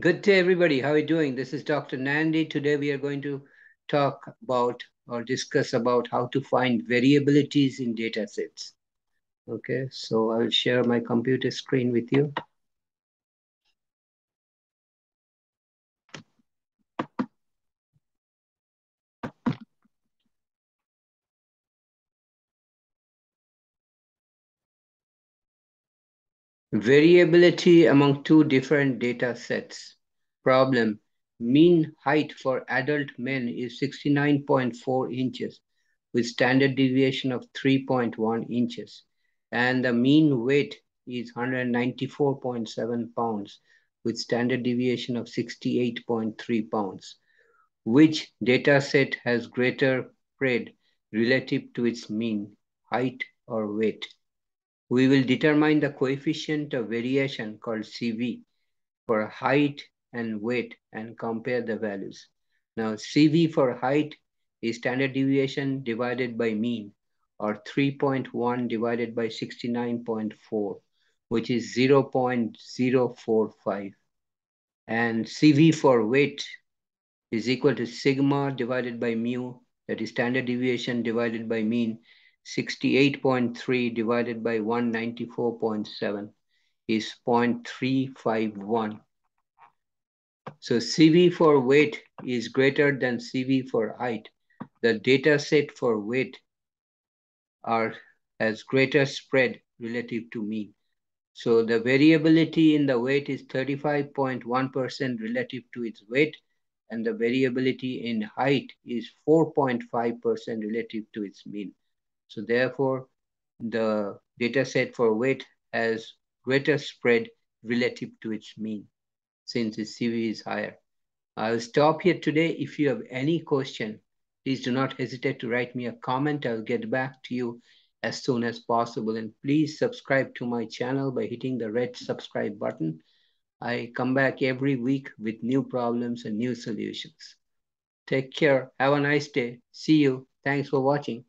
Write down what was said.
Good day, everybody. How are you doing? This is Dr. Nandy. Today we are going to talk about or discuss about how to find variabilities in data sets. Okay, so I'll share my computer screen with you. Variability among two different data sets. Problem. Mean height for adult men is 69.4 inches with standard deviation of 3.1 inches. And the mean weight is 194.7 pounds with standard deviation of 68.3 pounds. Which data set has greater spread relative to its mean, height, or weight? We will determine the coefficient of variation called CV for height and weight and compare the values. Now CV for height is standard deviation divided by mean or 3.1 divided by 69.4 which is 0 0.045 and CV for weight is equal to sigma divided by mu that is standard deviation divided by mean 68.3 divided by 194.7 is 0.351. So CV for weight is greater than CV for height. The data set for weight are has greater spread relative to mean. So the variability in the weight is 35.1% relative to its weight, and the variability in height is 4.5% relative to its mean. So therefore, the data set for weight has greater spread relative to its mean since its CV is higher. I'll stop here today. If you have any question, please do not hesitate to write me a comment. I'll get back to you as soon as possible. And please subscribe to my channel by hitting the red subscribe button. I come back every week with new problems and new solutions. Take care. Have a nice day. See you. Thanks for watching.